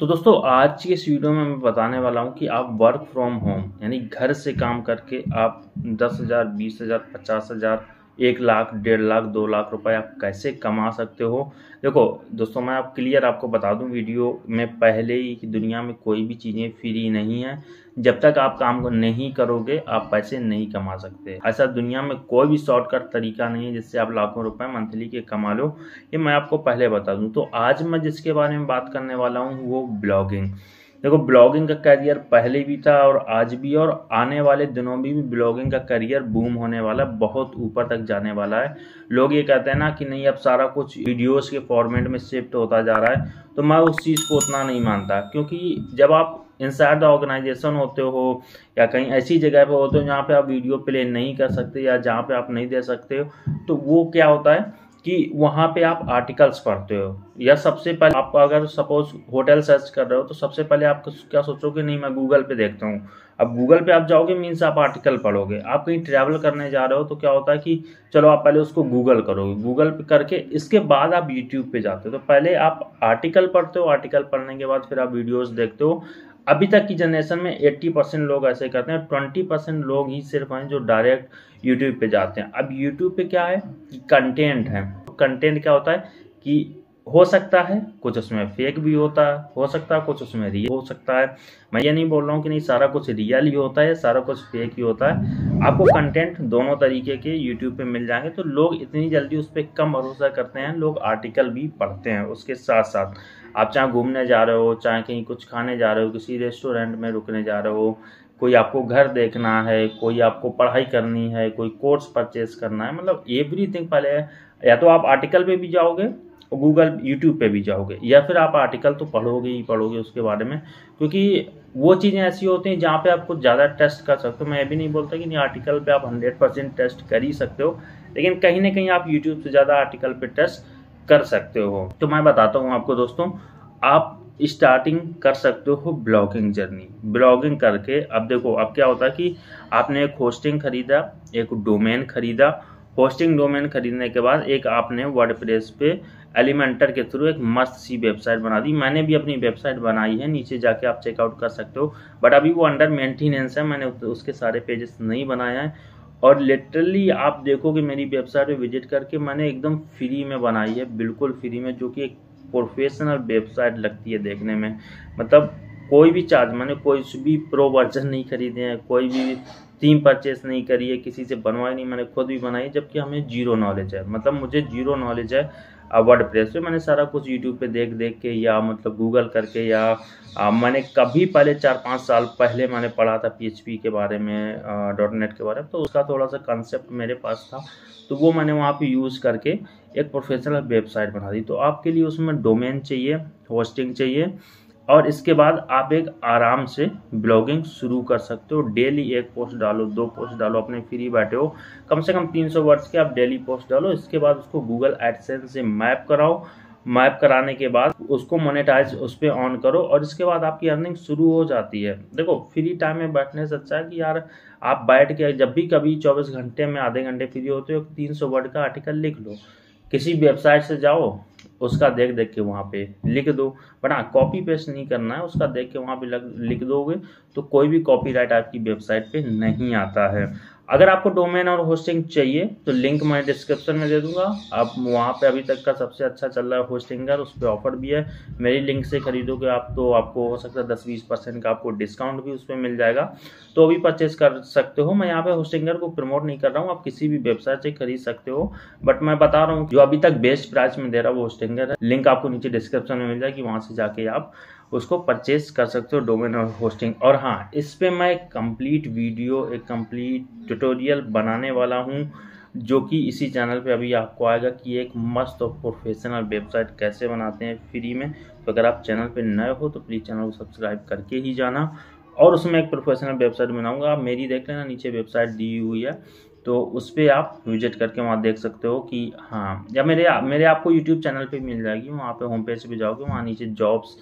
तो दोस्तों, आज की इस वीडियो में मैं बताने वाला हूँ कि आप वर्क फ्रॉम होम यानी घर से काम करके आप दस हज़ार, बीस हज़ार, पचास हज़ार एक लाख, डेढ़ लाख, दो लाख रुपए आप कैसे कमा सकते हो? देखो, दोस्तों, मैं आप क्लियर आपको बता दूँ, वीडियो में पहले ही कि दुनिया में कोई भी चीज़ें फ्री नहीं है। जब तक आप काम को नहीं करोगे, आप पैसे नहीं कमा सकते। ऐसा दुनिया में कोई भी शॉर्टकट तरीका नहीं है जिससे आप लाखों रुपए मंथली के कमा लो। ये मैं आपको पहले बता दूँ। तो आज मैं जिसके बारे में बात करने वाला हूँ, वो ब्लॉगिंग देखो ब्लॉगिंग का करियर पहले भी था और आज भी और आने वाले दिनों में भी ब्लॉगिंग का करियर बूम होने वाला, बहुत ऊपर तक जाने वाला है। लोग ये कहते हैं ना कि नहीं, अब सारा कुछ वीडियोस के फॉर्मेट में शिफ्ट होता जा रहा है तो मैं उस चीज़ को उतना नहीं मानता। क्योंकि जब आप इनसाइड द ऑर्गेनाइजेशन होते हो या कहीं ऐसी जगह पे होते हो जहाँ पे आप वीडियो प्ले नहीं कर सकते या जहाँ पे आप नहीं दे सकते हो तो वो क्या होता है? कि वहाँ पे आप आर्टिकल्स पढ़ते हो। या सबसे पहले आप अगर सपोज़ होटल सर्च कर रहे हो तो सबसे पहले आप क्या सोचोगे? नहीं, मैं गूगल पे देखता हूँ। अब गूगल पे आप जाओगे मीन्स आप आर्टिकल पढ़ोगे। आप कहीं ट्रैवल करने जा रहे हो तो क्या होता है कि चलो आप पहले उसको गूगल करोगे। गूगल पे करके इसके बाद आप यूट्यूब पे जाते हो। तो पहले आप आर्टिकल पढ़ते हो आर्टिकल पढ़ने के बाद फिर आप वीडियोज़ देखते हो। अभी तक की जनरेशन में 80 परसेंट लोग ऐसे करते हैं 20 परसेंट लोग ही सिर्फ़ हैं जो डायरेक्ट यूट्यूब पे जाते हैं। अब यूट्यूब पे क्या है? कंटेंट है। कंटेंट क्या होता है? कि हो सकता है, कुछ उसमें फेक भी होता, है हो सकता है, कुछ उसमें रियल हो सकता है। मैं ये नहीं बोल रहा हूँ कि नहीं, सारा कुछ रियल ही होता है, सारा कुछ फेक ही होता है। आपको कंटेंट दोनों तरीके के यूट्यूब पे मिल जाएँगे तो लोग इतनी जल्दी उस पर कम भरोसा करते हैं, लोग आर्टिकल भी पढ़ते हैं उसके साथ साथ आप चाहे घूमने जा रहे हो, चाहे कहीं कुछ खाने जा रहे हो, किसी रेस्टोरेंट में रुकने जा रहे हो, कोई आपको घर देखना है, कोई आपको पढ़ाई करनी है, कोई कोर्स परचेज करना है मतलब एवरीथिंग पहले या तो आप आर्टिकल पे भी जाओगे और गूगल यूट्यूब पे भी जाओगे, या फिर आप आर्टिकल तो पढ़ोगे ही पढ़ोगे उसके बारे में, क्योंकि वो चीज़ें ऐसी होती हैं जहाँ पे आप कुछ ज़्यादा टेस्ट कर सकते हो। मैं ये भी नहीं बोलता कि नहीं, आर्टिकल पे आप हंड्रेड परसेंट टेस्ट कर ही सकते हो, लेकिन कहीं ना कहीं आप यूट्यूब से ज़्यादा आर्टिकल पे टेस्ट कर सकते हो। तो मैं बताता हूँ आपको दोस्तों, आप स्टार्टिंग कर सकते हो ब्लॉगिंग जर्नी ब्लॉगिंग करके, अब देखो, अब क्या होता है कि आपने एक होस्टिंग खरीदा, एक डोमेन खरीदा होस्टिंग डोमेन खरीदने के बाद एक आपने वर्ड पे एलिमेंटर के थ्रू एक मस्त सी वेबसाइट बना दी। मैंने भी अपनी वेबसाइट बनाई है, नीचे जाके आप चेकआउट कर सकते हो। बट अभी वो अंडर मेंटेनेंस है, मैंने उसके सारे पेजेस नहीं बनाए हैं। और लिटरली आप देखोगे मेरी वेबसाइट पे विज़िट करके मैंने एकदम फ्री में बनाई है, बिल्कुल फ्री में, जो कि एक प्रोफेशनल वेबसाइट लगती है देखने में। मतलब कोई भी चार्ज मैंने कोई भी प्रो वर्जन नहीं खरीदे हैं, कोई भी थीम परचेस नहीं करी है किसी से बनवाई नहीं मैंने खुद भी बनाई जबकि हमें ज़ीरो नॉलेज है। मतलब मुझे ज़ीरो नॉलेज है वर्ड प्रेस पे। मैंने सारा कुछ यूट्यूब पे देख देख के या मतलब गूगल करके या आ, मैंने कभी पहले चार पाँच साल पहले मैंने पढ़ा था पीएचपी के बारे में डॉट नेट के बारे में तो उसका थोड़ा सा कंसेप्ट मेरे पास था। तो वो मैंने वहाँ पे यूज़ करके एक प्रोफेशनल वेबसाइट बना दी। तो आपके लिए उसमें डोमेन चाहिए होस्टिंग चाहिए और इसके बाद आप एक आराम से ब्लॉगिंग शुरू कर सकते हो। डेली एक पोस्ट डालो, दो पोस्ट डालो, अपने फ्री बैठे हो। कम से कम 300 वर्ड्स के आप डेली पोस्ट डालो। इसके बाद उसको गूगल एडसेंस से मैप कराओ। मैप कराने के बाद उसको मोनेटाइज उस पर ऑन करो और इसके बाद आपकी अर्निंग शुरू हो जाती है। देखो फ्री टाइम में बैठने से अच्छा है कि यार आप बैठ के जब भी कभी चौबीस घंटे में आधे घंटे फ्री होते हो, तीन सौ वर्ड का आर्टिकल लिख लो। किसी वेबसाइट से जाओ उसका देख देख के वहाँ पे लिख दो। बट हाँ कॉपी पेस्ट नहीं करना है, उसका देख के वहाँ पे लिख दोगे तो कोई भी कॉपीराइट आपकी वेबसाइट पे नहीं आता है। अगर आपको डोमेन और होस्टिंग चाहिए तो लिंक मैं डिस्क्रिप्शन में दे दूँगा। आप वहाँ पे अभी तक का सबसे अच्छा चल रहा है होस्टिंगर उस पर ऑफ़र भी है। मेरी लिंक से खरीदोगे आप तो आपको हो सकता है दस बीस परसेंट का आपको डिस्काउंट भी उस पर मिल जाएगा। तो भी परचेज कर सकते हो। मैं यहाँ पे होस्टिंगर को प्रमोट नहीं कर रहा हूँ। आप किसी भी वेबसाइट से खरीद सकते हो। बट मैं बता रहा हूँ जो अभी तक बेस्ट प्राइस में दे रहा है वो होस्टिंगर है। लिंक आपको नीचे डिस्क्रिप्शन में मिल जाएगी, वहाँ से जाके आप उसको परचेज कर सकते हो डोमेन और होस्टिंग और हाँ इस पर मैं कंप्लीट वीडियो एक कंप्लीट ट्यूटोरियल बनाने वाला हूँ, जो कि इसी चैनल पे अभी आपको आएगा कि एक मस्त और प्रोफेशनल वेबसाइट कैसे बनाते हैं फ्री में। तो अगर आप चैनल पे नए हो तो प्लीज़ चैनल को सब्सक्राइब करके ही जाना। और उसमें एक प्रोफेशनल वेबसाइट बनाऊँगा। आप मेरी देख लेना, नीचे वेबसाइट दी हुई है। तो उस पर आप विज़िट करके वहाँ देख सकते हो कि हाँ या मेरे मेरे आपको यूट्यूब चैनल पर मिल जाएगी। वहाँ पर होम पेज पे जाओगे, वहाँ नीचे जॉब्स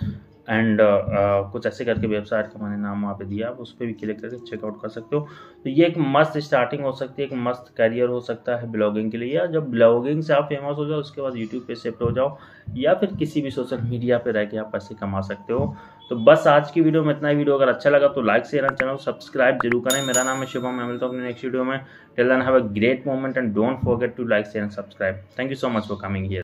एंड uh, uh, कुछ ऐसे करके वेबसाइट का मैंने नाम वहाँ पे दिया आप उस पर भी क्लिक करके चेकआउट कर सकते हो। तो ये एक मस्त स्टार्टिंग हो सकती है एक मस्त करियर हो सकता है ब्लॉगिंग के लिए या जब ब्लॉगिंग से आप फ़ेमस हो जाओ उसके बाद यूट्यूब पे शिफ्ट हो जाओ या फिर किसी भी सोशल मीडिया पे रह के आप पैसे कमा सकते हो। तो बस आज की वीडियो में इतना ही। वीडियो अगर अच्छा लगा तो like share and channel subscribe ज़रूर करें। मेरा नाम है शुभम मैं मिलता हूँ अपने नेक्स्ट वीडियो में। Till then have a great moment and don't forget to like share and subscribe thank you so much for coming here